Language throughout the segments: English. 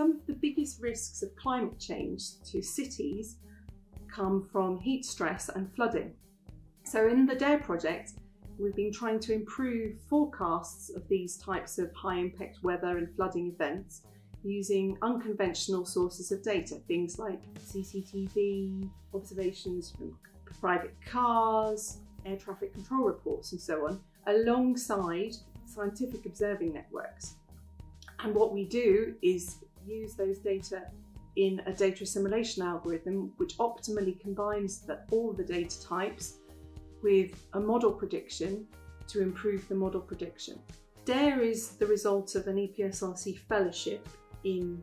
Some of the biggest risks of climate change to cities come from heat stress and flooding. So in the DARE project, we've been trying to improve forecasts of these types of high impact weather and flooding events using unconventional sources of data, things like CCTV, observations from private cars, air traffic control reports and so on, alongside scientific observing networks. And what we do is use those data in a data assimilation algorithm which optimally combines the, all the data types with a model prediction to improve the model prediction. DARE is the result of an EPSRC fellowship in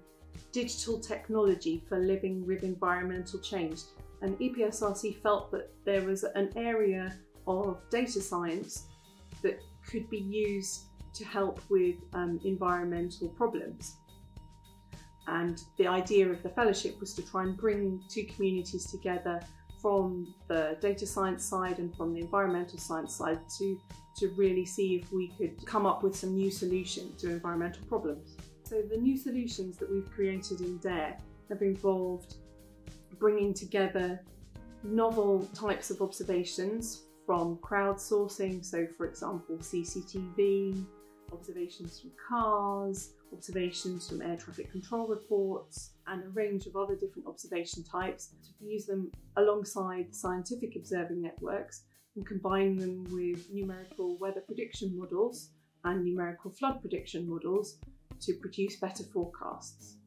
digital technology for living with environmental change. And EPSRC felt that there was an area of data science that could be used to help with um, environmental problems. And the idea of the fellowship was to try and bring two communities together from the data science side and from the environmental science side to, to really see if we could come up with some new solutions to environmental problems. So the new solutions that we've created in DARE have involved bringing together novel types of observations from crowdsourcing, so for example CCTV, observations from cars, observations from air traffic control reports, and a range of other different observation types to use them alongside scientific observing networks and combine them with numerical weather prediction models and numerical flood prediction models to produce better forecasts.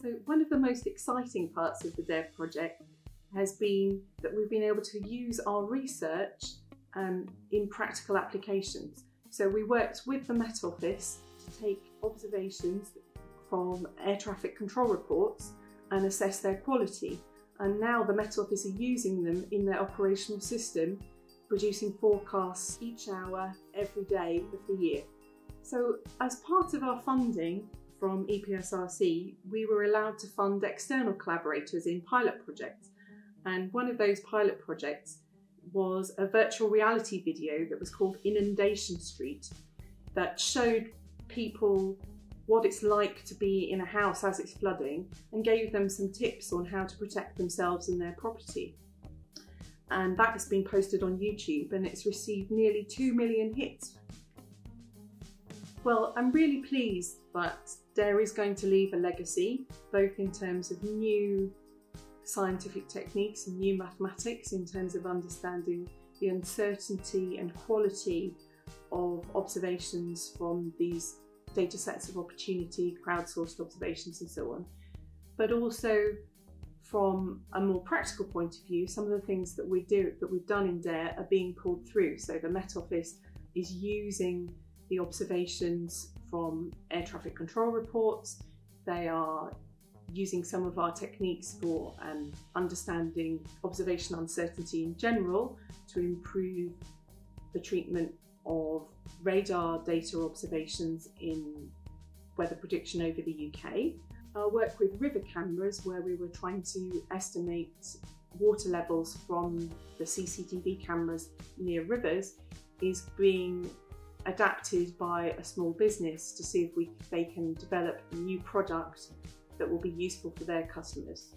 So one of the most exciting parts of the DARE project has been that we've been able to use our research um, in practical applications. So we worked with the Met Office to take observations from air traffic control reports and assess their quality. And now the Met Office are using them in their operational system, producing forecasts each hour, every day of the year. So as part of our funding from EPSRC, we were allowed to fund external collaborators in pilot projects. And one of those pilot projects was a virtual reality video that was called Inundation Street that showed people what it's like to be in a house as it's flooding and gave them some tips on how to protect themselves and their property. And that has been posted on YouTube and it's received nearly 2 million hits. Well, I'm really pleased that DARE is going to leave a legacy, both in terms of new scientific techniques and new mathematics in terms of understanding the uncertainty and quality of observations from these data sets of opportunity, crowdsourced observations and so on. But also from a more practical point of view, some of the things that we do that we've done in DARE are being pulled through. So the Met Office is using the observations from air traffic control reports. They are using some of our techniques for um, understanding observation uncertainty in general to improve the treatment of radar data observations in weather prediction over the UK. Our work with river cameras where we were trying to estimate water levels from the CCTV cameras near rivers is being adapted by a small business to see if we, they can develop a new product that will be useful for their customers.